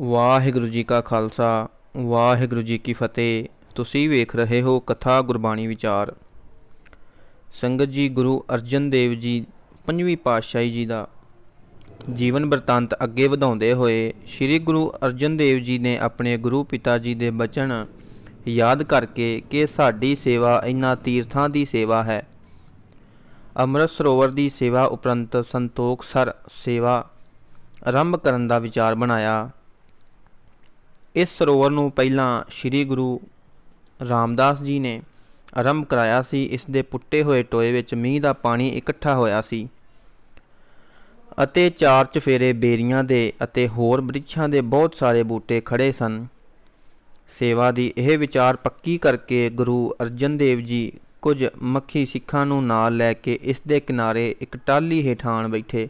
ਵਾਹਿਗੁਰੂ ਜੀ ਕਾ ਖਾਲਸਾ, ਵਾਹਿਗੁਰੂ ਜੀ ਕੀ ਫਤਿਹ। ਤੁਸੀਂ ਵੇਖ ਰਹੇ ਹੋ ਕਥਾ ਗੁਰਬਾਣੀ ਵਿਚਾਰ। ਸੰਗਤ ਜੀ, ਗੁਰੂ ਅਰਜਨ ਦੇਵ ਜੀ, ਪੰਜਵੀਂ ਪਾਤਸ਼ਾਹੀ ਜੀ ਦਾ ਜੀਵਨ ਬਰਤਾਂਤ ਅੱਗੇ ਵਧਾਉਂਦੇ ਹੋਏ, ਸ੍ਰੀ ਗੁਰੂ ਅਰਜਨ ਦੇਵ ਜੀ ਨੇ ਆਪਣੇ ਗੁਰੂ ਪਿਤਾ ਜੀ ਦੇ ਬਚਨ ਯਾਦ ਕਰਕੇ ਕਿ ਸਾਡੀ ਸੇਵਾ ਇਨ੍ਹਾਂ ਤੀਰਥਾਂ ਦੀ ਸੇਵਾ ਹੈ। ਅੰਮ੍ਰਿਤ ਸਰੋਵਰ ਦੀ ਸੇਵਾ ਉਪਰੰਤ ਸੰਤੋਖ ਸਰ ਸੇਵਾ ਆਰੰਭ ਕਰਨ ਦਾ ਵਿਚਾਰ ਬਣਾਇਆ। ਇਸ ਸਰੋਵਰ ਨੂੰ ਪਹਿਲਾਂ ਸ੍ਰੀ ਗੁਰੂ ਰਾਮਦਾਸ ਜੀ ਨੇ ਆਰੰਭ ਕਰਾਇਆ ਸੀ। ਇਸ ਦੇ ਪੁੱਟੇ ਹੋਏ ਟੋਏ ਵਿੱਚ ਮੀਂਹ ਦਾ ਪਾਣੀ ਇਕੱਠਾ ਹੋਇਆ ਸੀ ਅਤੇ ਚਾਰ ਚਫੇਰੇ ਬੇਰੀਆਂ ਦੇ ਅਤੇ ਹੋਰ ਬ੍ਰਿਛਾਂ ਦੇ ਬਹੁਤ ਸਾਰੇ ਬੂਟੇ ਖੜੇ ਸਨ। ਸੇਵਾ ਦੀ ਇਹ ਵਿਚਾਰ ਪੱਕੀ ਕਰਕੇ ਗੁਰੂ ਅਰਜਨ ਦੇਵ ਜੀ ਕੁਝ ਮੱਖੀ ਸਿੱਖਾਂ ਨੂੰ ਨਾਲ ਲੈ ਕੇ ਇਸ ਦੇ ਕਿਨਾਰੇ ਇੱਕ ਟਾਲੀ ਹੇਠਾਂ ਬੈਠੇ।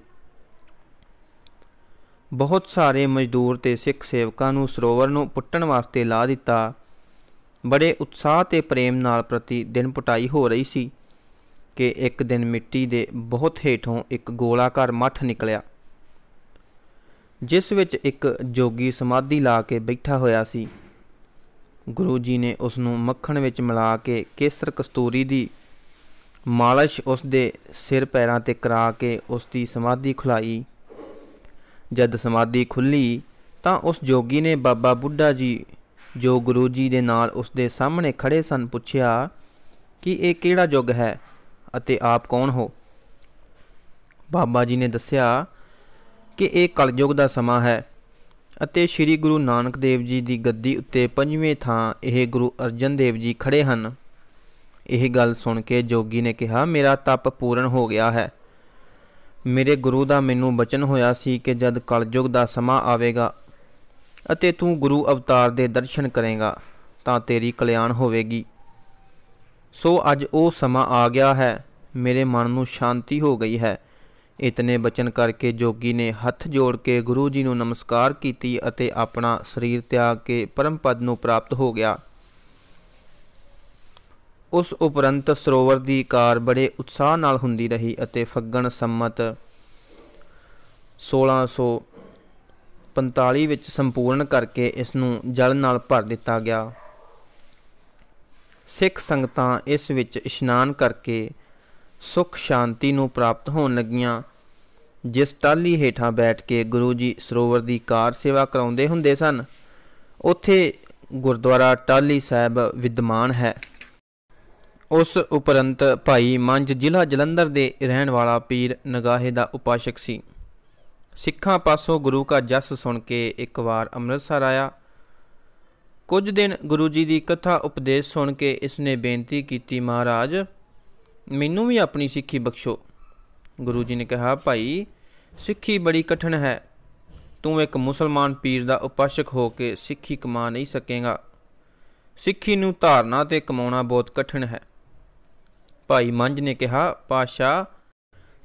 ਬਹੁਤ ਸਾਰੇ ਮਜ਼ਦੂਰ ਤੇ ਸਿੱਖ ਸੇਵਕਾਂ ਨੂੰ ਸਰੋਵਰ ਨੂੰ ਪੁੱਟਣ ਵਾਸਤੇ ਲਾ ਦਿੱਤਾ। ਬੜੇ ਉਤਸ਼ਾਹ ਤੇ ਪ੍ਰੇਮ ਨਾਲ ਪ੍ਰਤੀ ਦਿਨ ਪਟਾਈ ਹੋ ਰਹੀ ਸੀ ਕਿ ਇੱਕ ਦਿਨ ਮਿੱਟੀ ਦੇ ਬਹੁਤ ਹੇਠੋਂ ਇੱਕ ਗੋਲਾਕਾਰ ਮੱਠ ਨਿਕਲਿਆ, ਜਿਸ ਵਿੱਚ ਇੱਕ ਜੋਗੀ ਸਮਾਧੀ ਲਾ ਕੇ ਬੈਠਾ ਹੋਇਆ ਸੀ। ਗੁਰੂ ਜੀ ਨੇ ਉਸ ਨੂੰ ਮੱਖਣ ਵਿੱਚ ਮਿਲਾ ਕੇ ਕੇਸਰ ਕਸਤੂਰੀ ਦੀ ਮਾਲਿਸ਼ ਉਸ ਦੇ ਸਿਰ ਪੈਰਾਂ ਤੇ ਕਰਾ ਕੇ ਉਸ ਦੀ ਸਮਾਧੀ ਖੁਲਾਈ। ਜਦ ਸਮਾਧੀ ਖੁੱਲੀ ਤਾਂ ਉਸ ਜੋਗੀ ਨੇ ਬਾਬਾ ਬੁੱਢਾ ਜੀ, ਜੋ ਗੁਰੂ ਜੀ ਦੇ ਨਾਲ ਉਸ ਦੇ ਸਾਹਮਣੇ ਖੜੇ ਸਨ, ਪੁੱਛਿਆ ਕਿ ਇਹ ਕਿਹੜਾ ਯੁੱਗ ਹੈ ਅਤੇ ਆਪ ਕੌਣ ਹੋ? ਬਾਬਾ ਜੀ ਨੇ ਦੱਸਿਆ ਕਿ ਇਹ ਕਲਯੁਗ ਦਾ ਸਮਾਂ ਹੈ ਅਤੇ ਸ੍ਰੀ ਗੁਰੂ ਨਾਨਕ ਦੇਵ ਜੀ ਦੀ ਗੱਦੀ ਉੱਤੇ ਪੰਜਵੇਂ ਥਾਂ ਇਹ ਗੁਰੂ ਅਰਜਨ ਦੇਵ ਜੀ ਖੜੇ ਹਨ। ਇਹ ਗੱਲ ਸੁਣ ਕੇ ਜੋਗੀ ਨੇ ਕਿਹਾ, ਮੇਰਾ ਤਪ ਪੂਰਨ ਹੋ ਗਿਆ ਹੈ। ਮੇਰੇ ਗੁਰੂ ਦਾ ਮੈਨੂੰ ਬਚਨ ਹੋਇਆ ਸੀ ਕਿ ਜਦ ਕਲਯੁਗ ਦਾ ਸਮਾਂ ਆਵੇਗਾ ਅਤੇ ਤੂੰ ਗੁਰੂ ਅਵਤਾਰ ਦੇ ਦਰਸ਼ਨ ਕਰੇਗਾ, ਤਾਂ ਤੇਰੀ ਕਲਿਆਣ ਹੋਵੇਗੀ। ਸੋ ਅੱਜ ਉਹ ਸਮਾਂ ਆ ਗਿਆ ਹੈ, ਮੇਰੇ ਮਨ ਨੂੰ ਸ਼ਾਂਤੀ ਹੋ ਗਈ ਹੈ। ਇਤਨੇ ਬਚਨ ਕਰਕੇ ਜੋਗੀ ਨੇ ਹੱਥ ਜੋੜ ਕੇ ਗੁਰੂ ਜੀ ਨੂੰ ਨਮਸਕਾਰ ਕੀਤੀ ਅਤੇ ਆਪਣਾ ਸਰੀਰ ਤਿਆਗ ਕੇ ਪਰਮ ਪਦ ਨੂੰ ਪ੍ਰਾਪਤ ਹੋ ਗਿਆ। ਉਸ ਉਪਰੰਤ ਸਰੋਵਰ ਦੀ ਕਾਰ ਬੜੇ ਉਤਸ਼ਾਹ ਨਾਲ ਹੁੰਦੀ ਰਹੀ ਅਤੇ ਫੱਗਣ ਸੰਮਤ 1645 ਵਿੱਚ ਸੰਪੂਰਨ ਕਰਕੇ ਇਸ ਨੂੰ ਜਲ ਨਾਲ ਭਰ ਦਿੱਤਾ ਗਿਆ। ਸਿੱਖ ਸੰਗਤਾਂ ਇਸ ਵਿੱਚ ਇਸ਼ਨਾਨ ਕਰਕੇ ਸੁਖ ਸ਼ਾਂਤੀ ਨੂੰ ਪ੍ਰਾਪਤ ਹੋਣ ਲੱਗੀਆਂ, ਜਿਸ ਟਾਲੀ ਹੇਠਾਂ ਬੈਠ ਕੇ ਗੁਰੂ ਜੀ ਸਰੋਵਰ ਦੀ ਕਾਰ ਸੇਵਾ ਕਰਾਉਂਦੇ ਹੁੰਦੇ ਸਨ। ਉੱਥੇ ਗੁਰਦੁਆਰਾ ਟਾਲੀ ਸਾਹਿਬ ਵਿਦਮਾਨ ਹੈ। ਉਸ ਉਪਰੰਤ ਭਾਈ ਮੰਜ ਜ਼ਿਲ੍ਹਾ ਜਲੰਧਰ ਦੇ ਰਹਿਣ ਵਾਲਾ ਪੀਰ ਨਗਾਹੇ ਦਾ ਉਪਾਸ਼ਕ ਸੀ। ਸਿੱਖਾਂ ਪਾਸੋਂ ਗੁਰੂ ਕਾ ਜਸ ਸੁਣ ਕੇ ਇੱਕ ਵਾਰ ਅੰਮ੍ਰਿਤਸਰ ਆਇਆ। ਕੁਝ ਦਿਨ ਗੁਰੂ ਜੀ ਦੀ ਕਥਾ ਉਪਦੇਸ਼ ਸੁਣ ਕੇ ਇਸ ਨੇ ਬੇਨਤੀ ਕੀਤੀ, ਮਹਾਰਾਜ, ਮੈਨੂੰ ਵੀ ਆਪਣੀ ਸਿੱਖੀ ਬਖਸ਼ੋ। ਗੁਰੂ ਜੀ ਨੇ ਕਿਹਾ, ਭਾਈ, ਸਿੱਖੀ ਬੜੀ ਕਠਿਨ ਹੈ। ਤੂੰ ਇੱਕ ਮੁਸਲਮਾਨ ਪੀਰ ਦਾ ਉਪਾਸ਼ਕ ਹੋ ਕੇ ਸਿੱਖੀ ਕਮਾ ਨਹੀਂ ਸਕੇਗਾ। ਸਿੱਖੀ ਨੂੰ ਧਾਰਨਾ ਤੇ ਕਮਾਉਣਾ ਬਹੁਤ ਕਠਿਨ ਹੈ। ਭਾਈ ਮੰਝ ਨੇ ਕਿਹਾ, ਪਾਸ਼ਾ,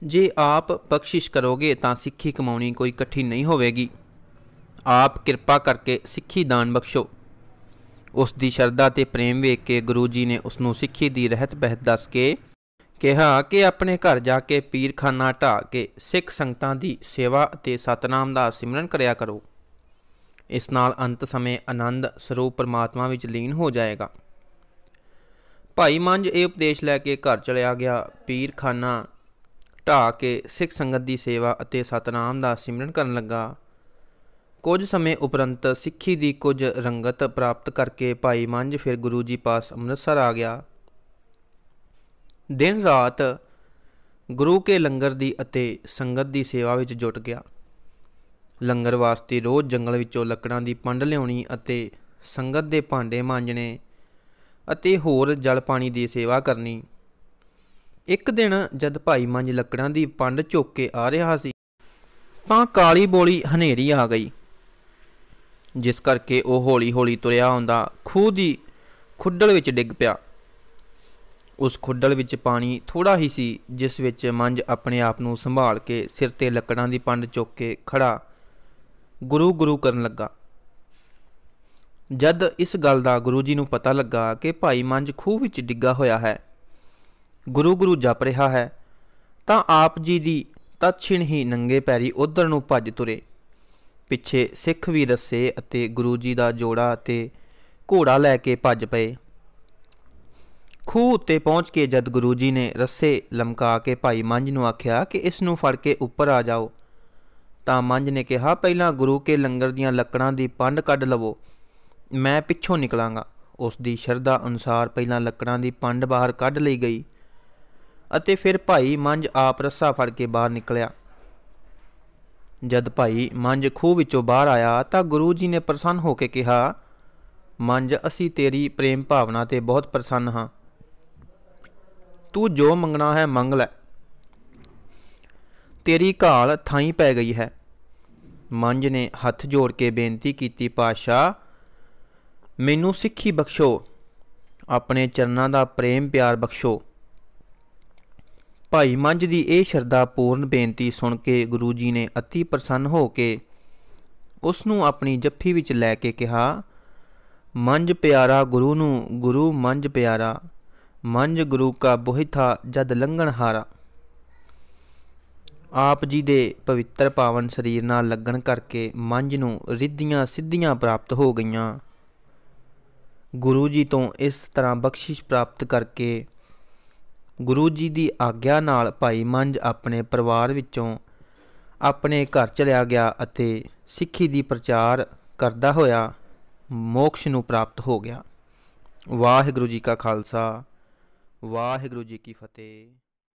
ਜੇ ਆਪ ਬਖਸ਼ਿਸ਼ ਕਰੋਗੇ ਤਾਂ ਸਿੱਖੀ ਕਮਾਉਣੀ ਕੋਈ ਕਠਿਨ ਨਹੀਂ ਹੋਵੇਗੀ। ਆਪ ਕਿਰਪਾ ਕਰਕੇ ਸਿੱਖੀ ਦਾਨ ਬਖਸ਼ੋ। ਉਸ ਦੀ ਸ਼ਰਧਾ ਤੇ ਪ੍ਰੇਮ ਵੇਖ ਕੇ ਗੁਰੂ ਜੀ ਨੇ ਉਸ ਨੂੰ ਸਿੱਖੀ ਦੀ ਰਹਿਤ ਬਹਿਤ ਦੱਸ ਕੇ ਕਿਹਾ ਕਿ ਆਪਣੇ ਘਰ ਜਾ ਕੇ ਪੀਰਖਾਨਾ ਢਾ ਕੇ ਸਿੱਖ ਸੰਗਤਾਂ ਦੀ ਸੇਵਾ ਅਤੇ ਸਤਨਾਮ ਦਾ ਸਿਮਰਨ ਕਰਿਆ ਕਰੋ। ਇਸ ਨਾਲ ਅੰਤ ਸਮੇਂ ਆਨੰਦ ਸਰੂਪ ਪਰਮਾਤਮਾ ਵਿੱਚ ਲੀਨ ਹੋ ਜਾਏਗਾ। ਭਾਈ ਮੰਝ ਇਹ ਉਪਦੇਸ਼ ਲੈ ਕੇ ਘਰ ਚਲਿਆ ਗਿਆ। ਪੀਰਖਾਨਾ ਢਾ ਕੇ ਸਿੱਖ ਸੰਗਤ ਦੀ ਸੇਵਾ ਅਤੇ ਸਤਨਾਮ ਦਾ ਸਿਮਰਨ ਕਰਨ ਲੱਗਾ। ਕੁਝ ਸਮੇਂ ਉਪਰੰਤ ਸਿੱਖੀ ਦੀ ਕੁਝ ਰੰਗਤ ਪ੍ਰਾਪਤ ਕਰਕੇ ਭਾਈ ਮੰਝ ਫਿਰ ਗੁਰੂ ਜੀ ਪਾਸ ਅੰਮ੍ਰਿਤਸਰ ਆ ਗਿਆ। ਦਿਨ ਰਾਤ ਗੁਰੂ ਕੇ ਲੰਗਰ ਦੀ ਅਤੇ ਸੰਗਤ ਦੀ ਸੇਵਾ ਵਿੱਚ ਜੁਟ ਗਿਆ। ਲੰਗਰ ਵਾਸਤੇ ਰੋਜ਼ ਜੰਗਲ ਵਿੱਚੋਂ ਲੱਕੜਾਂ ਦੀ ਪੰਡ ਲਿਆਉਣੀ ਅਤੇ ਸੰਗਤ ਦੇ ਭਾਂਡੇ ਮਾਂਜਣੇ ਅਤੇ ਹੋਰ ਜਲ ਪਾਣੀ ਦੀ ਸੇਵਾ ਕਰਨੀ। ਇੱਕ ਦਿਨ ਜਦ ਭਾਈ ਮੰਜ ਲੱਕੜਾਂ ਦੀ ਪੰਡ ਝੁੱਕ ਕੇ ਆ ਰਿਹਾ ਸੀ, ਤਾਂ ਕਾਲੀ ਬੋਲੀ ਹਨੇਰੀ ਆ ਗਈ, ਜਿਸ ਕਰਕੇ ਉਹ ਹੌਲੀ-ਹੌਲੀ ਤੁਰਿਆ ਆਉਂਦਾ ਖੂਹ ਦੀ ਖੁੱਡਲ ਵਿੱਚ ਡਿੱਗ ਪਿਆ। ਉਸ ਖੁੱਡਲ ਵਿੱਚ ਪਾਣੀ ਥੋੜਾ ਹੀ ਸੀ, ਜਿਸ ਵਿੱਚ ਮੰਜ ਆਪਣੇ ਆਪ ਨੂੰ ਸੰਭਾਲ ਕੇ ਸਿਰ ਤੇ ਲੱਕੜਾਂ ਦੀ ਪੰਡ ਚੁੱਕ ਕੇ ਖੜਾ ਗੁਰੂ ਗੁਰੂ ਕਰਨ ਲੱਗਾ। ਜਦ ਇਸ ਗੱਲ ਦਾ ਗੁਰੂ ਜੀ ਨੂੰ ਪਤਾ ਲੱਗਾ ਕਿ ਭਾਈ ਮੰਝ ਖੂਹ ਵਿੱਚ ਡਿੱਗਾ ਹੋਇਆ ਹੈ, ਗੁਰੂ ਗੁਰੂ ਜਪ ਰਿਹਾ ਹੈ, ਤਾਂ ਆਪ ਜੀ ਦੀ ਤਤਛਿਣ ਹੀ ਨੰਗੇ ਪੈਰੀ ਉਧਰ ਨੂੰ ਭੱਜ ਤੁਰੇ। ਪਿੱਛੇ ਸਿੱਖ ਵੀ ਰੱਸੇ ਅਤੇ ਗੁਰੂ ਜੀ ਦਾ ਜੋੜਾ ਅਤੇ ਘੋੜਾ ਲੈ ਕੇ ਭੱਜ ਪਏ। ਖੂਹ ਉੱਤੇ ਪਹੁੰਚ ਕੇ ਜਦ ਗੁਰੂ ਜੀ ਨੇ ਰੱਸੇ ਲਮਕਾ ਕੇ ਭਾਈ ਮੰਝ ਨੂੰ ਆਖਿਆ ਕਿ ਇਸ ਨੂੰ ਫੜ ਕੇ ਉੱਪਰ ਆ ਜਾਓ, ਤਾਂ ਮੰਝ ਨੇ ਕਿਹਾ, ਪਹਿਲਾਂ ਗੁਰੂ ਕੇ ਲੰਗਰ ਦੀਆਂ ਲੱਕੜਾਂ ਦੀ ਪੰਡ ਕੱਢ ਲਵੋ ਮੈਂ ਪਿੱਛੋਂ ਨਿਕਲਾਂਗਾ। ਉਸ ਦੀ ਸ਼ਰਧਾ ਅਨੁਸਾਰ ਪਹਿਲਾਂ ਲੱਕੜਾਂ ਦੀ ਪੰਡ ਬਾਹਰ ਕੱਢ ਲਈ ਗਈ ਅਤੇ ਫਿਰ ਭਾਈ ਮੰਝ ਆਪ ਰੱਸਾ ਫੜ ਕੇ ਬਾਹਰ ਨਿਕਲਿਆ। ਜਦ ਭਾਈ ਮੰਝ ਖੂਹ ਵਿੱਚੋਂ ਬਾਹਰ ਆਇਆ ਤਾਂ ਗੁਰੂ ਜੀ ਨੇ ਪ੍ਰਸੰਨ ਹੋ ਕੇ ਕਿਹਾ, ਮੰਝ, ਅਸੀਂ ਤੇਰੀ ਪ੍ਰੇਮ ਭਾਵਨਾ ਤੇ ਬਹੁਤ ਪ੍ਰਸੰਨ ਹਾਂ। ਤੂੰ ਜੋ ਮੰਗਣਾ ਹੈ ਮੰਗ ਲੈ। ਤੇਰੀ ਘਾਲ ਥਾਈ ਪੈ ਗਈ ਹੈ। ਮੰਝ ਨੇ ਹੱਥ ਜੋੜ ਕੇ ਬੇਨਤੀ ਕੀਤੀ ਪਾਸ਼ਾ ਮੈਨੂੰ ਸਿੱਖੀ ਬਖਸ਼ੋ, ਆਪਣੇ ਚਰਨਾਂ ਦਾ ਪ੍ਰੇਮ ਪਿਆਰ ਬਖਸ਼ੋ। ਭਾਈ ਮੰਝ ਦੀ ਇਹ ਸ਼ਰਧਾ ਪੂਰਨ ਬੇਨਤੀ ਸੁਣ ਕੇ ਗੁਰੂ ਜੀ ਨੇ ਅਤੀ ਪ੍ਰਸੰਨ ਹੋ ਕੇ ਉਸ ਨੂੰ ਆਪਣੀ ਜੱਫੀ ਵਿੱਚ ਲੈ ਕੇ ਕਿਹਾ, ਮੰਝ ਪਿਆਰਾ ਗੁਰੂ ਨੂੰ, ਗੁਰੂ ਮੰਝ ਪਿਆਰਾ, ਮੰਝ ਗੁਰੂ ਕਾ ਬੋਹਿਥਾ ਜਦ ਲੰਘਣ ਹਾਰਾ। ਆਪ ਜੀ ਦੇ ਪਵਿੱਤਰ ਪਾਵਨ ਸਰੀਰ ਨਾਲ ਲੱਗਣ ਕਰਕੇ ਮੰਝ ਨੂੰ ਰਿੱਧੀਆਂ ਸਿੱਧੀਆਂ ਪ੍ਰਾਪਤ ਹੋ ਗਈਆਂ। ਗੁਰੂ ਜੀ ਤੋਂ ਇਸ ਤਰ੍ਹਾਂ ਬਖਸ਼ਿਸ਼ ਪ੍ਰਾਪਤ ਕਰਕੇ ਗੁਰੂ ਜੀ ਦੀ ਆਗਿਆ ਨਾਲ ਭਾਈ ਮੰਜ ਆਪਣੇ ਪਰਿਵਾਰ ਵਿੱਚੋਂ ਆਪਣੇ ਘਰ ਚਲਿਆ ਗਿਆ ਅਤੇ ਸਿੱਖੀ ਦੀ ਪ੍ਰਚਾਰ ਕਰਦਾ ਹੋਇਆ ਮੋਕਸ਼ ਨੂੰ ਪ੍ਰਾਪਤ ਹੋ ਗਿਆ। ਵਾਹਿਗੁਰੂ ਜੀ ਕਾ ਖਾਲਸਾ, ਵਾਹਿਗੁਰੂ ਜੀ ਕੀ ਫਤਿਹ।